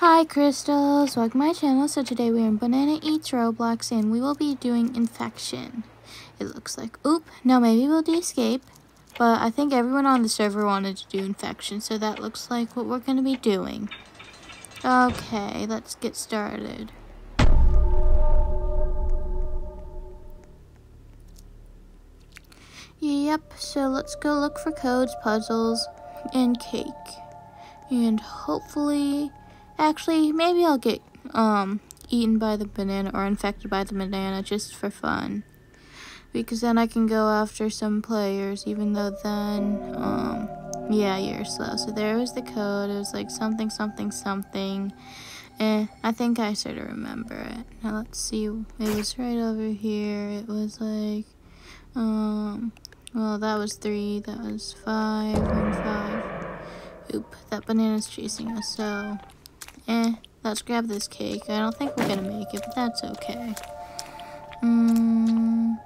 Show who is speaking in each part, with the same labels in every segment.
Speaker 1: Hi crystals, welcome to my channel. So today we're in Banana Eats Roblox and we will be doing Infection. It looks like, oop, no maybe we'll do Escape. But I think everyone on the server wanted to do Infection, so that looks like what we're going to be doing. Okay, let's get started. Yep, so let's go look for codes, puzzles, and cake. And hopefully Actually, maybe I'll get um eaten by the banana or infected by the banana just for fun. Because then I can go after some players, even though then, um, yeah, you're slow. So there was the code. It was like something, something, something. Eh, I think I sort of remember it. Now let's see. It was right over here. It was like, um, well, that was three. That was five and five. Oop, that banana's chasing us, so Eh, let's grab this cake. I don't think we're gonna make it, but that's okay. Mm,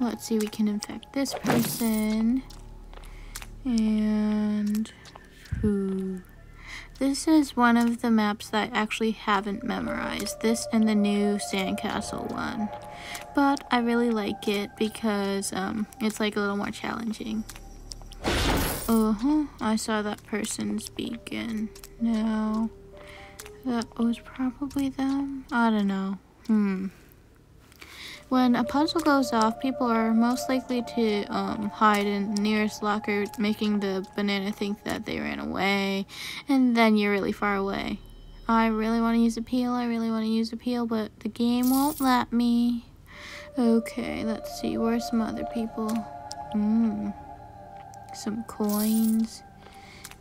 Speaker 1: let's see, we can infect this person. And who? This is one of the maps that I actually haven't memorized. This and the new sandcastle one. But I really like it because um, it's like a little more challenging. Uh-huh, I saw that person's beacon. No. That was probably them. I don't know. Hmm. When a puzzle goes off, people are most likely to um, hide in the nearest locker, making the banana think that they ran away, and then you're really far away. I really want to use a peel, I really want to use a peel, but the game won't let me. Okay, let's see, where's some other people? Hmm. Some coins.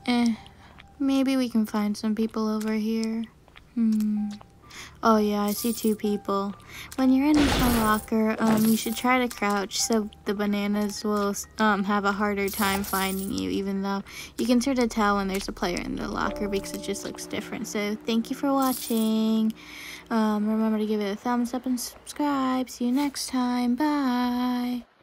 Speaker 1: Eh, Maybe we can find some people over here. Hmm. Oh yeah, I see two people. When you're in a locker, um, you should try to crouch so the bananas will um, have a harder time finding you, even though you can sort of tell when there's a player in the locker because it just looks different. So thank you for watching. Um, remember to give it a thumbs up and subscribe. See you next time. Bye.